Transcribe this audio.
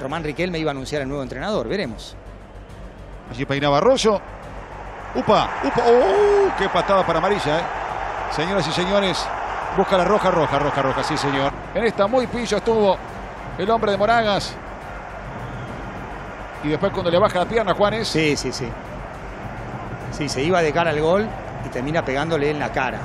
Román Riquelme iba a anunciar el nuevo entrenador. Veremos. Allí peinaba Arroyo. Upa, upa. ¡Oh! ¡Qué patada para amarilla! Eh. Señoras y señores, busca la roja, roja, roja, roja. Sí, señor. En esta muy pillo estuvo el hombre de Moragas. Y después cuando le baja la pierna, Juanes. Sí, sí, sí. Sí, se iba de cara al gol y termina pegándole en la cara.